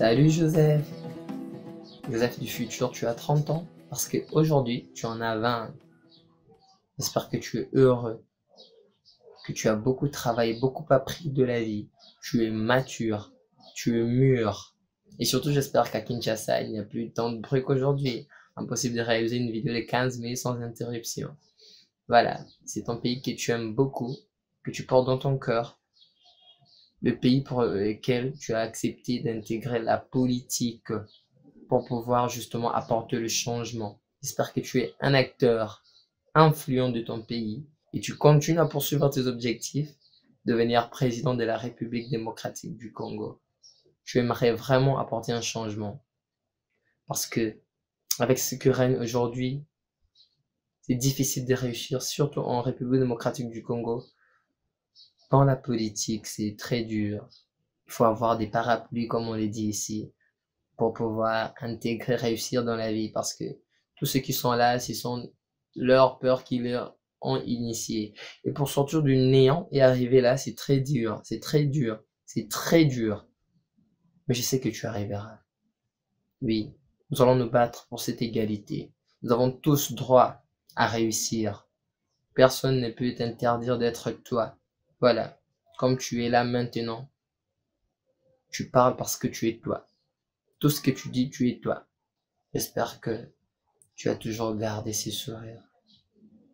Salut Joseph. Joseph du futur, tu as 30 ans parce qu'aujourd'hui tu en as 20. J'espère que tu es heureux, que tu as beaucoup travaillé, beaucoup appris de la vie. Tu es mature, tu es mûr. Et surtout, j'espère qu'à Kinshasa, il n'y a plus tant de bruit qu'aujourd'hui. Impossible de réaliser une vidéo de 15 minutes sans interruption. Voilà, c'est ton pays que tu aimes beaucoup, que tu portes dans ton cœur, le pays pour lequel tu as accepté d'intégrer la politique pour pouvoir justement apporter le changement. J'espère que tu es un acteur influent de ton pays et tu continues à poursuivre tes objectifs, devenir président de la République démocratique du Congo. Tu aimerais vraiment apporter un changement. Parce que avec ce que règne aujourd'hui, c'est difficile de réussir, surtout en République démocratique du Congo, dans la politique, c'est très dur. Il faut avoir des parapluies, comme on les dit ici, pour pouvoir intégrer, réussir dans la vie. Parce que tous ceux qui sont là, ce sont leurs peurs qui leur ont initié. Et pour sortir du néant et arriver là, c'est très dur. C'est très dur. C'est très dur. Mais je sais que tu arriveras. Oui, nous allons nous battre pour cette égalité. Nous avons tous droit à réussir. Personne ne peut t'interdire d'être toi. Voilà, comme tu es là maintenant, tu parles parce que tu es toi. Tout ce que tu dis, tu es toi. J'espère que tu as toujours gardé ces sourires.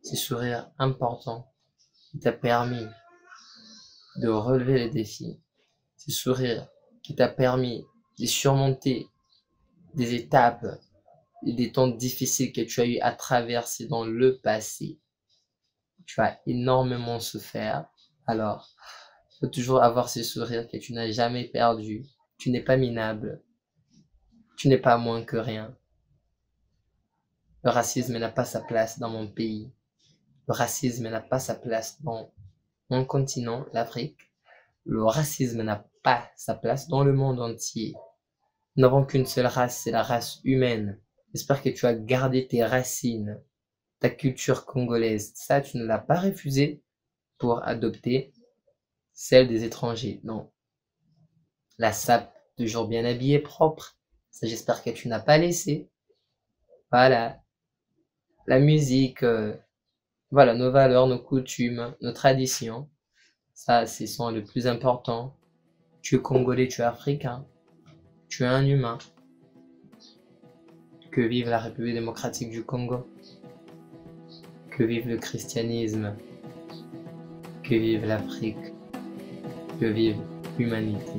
Ces sourires importants qui t'a permis de relever les défis. Ces sourires qui t'a permis de surmonter des étapes et des temps difficiles que tu as eu à traverser dans le passé. Tu as énormément souffert alors, faut toujours avoir ce sourire que tu n'as jamais perdu. Tu n'es pas minable. Tu n'es pas moins que rien. Le racisme n'a pas sa place dans mon pays. Le racisme n'a pas sa place dans mon continent, l'Afrique. Le racisme n'a pas sa place dans le monde entier. Nous n'avons qu'une seule race, c'est la race humaine. J'espère que tu as gardé tes racines, ta culture congolaise. Ça, tu ne l'as pas refusé pour adopter celle des étrangers. Non. La sape, toujours bien habillée, propre. Ça, j'espère que tu n'as pas laissé. Voilà. La musique, euh, voilà, nos valeurs, nos coutumes, nos traditions. Ça, ce sont le plus important. Tu es congolais, tu es africain. Tu es un humain. Que vive la République démocratique du Congo. Que vive le christianisme. Que vive l'Afrique. Que vive l'humanité.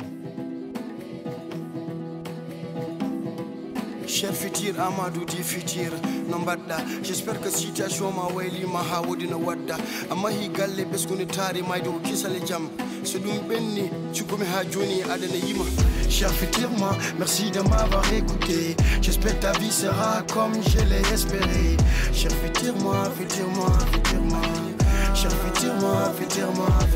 Cher futur Amadou di futur no mbaɗɗa j'espère que situation ma waylima ha wodi no wadda. Amma hi galle ɓesguni taari mayde ko kisale jaam so ɗum ɓenni cukkumi ha joni adana yima. Cher futur moi, merci de m'avoir écouté. J'espère ta vie sera comme je l'ai espéré. Cher futur moi, futur moi, futur moi Cher futur moi,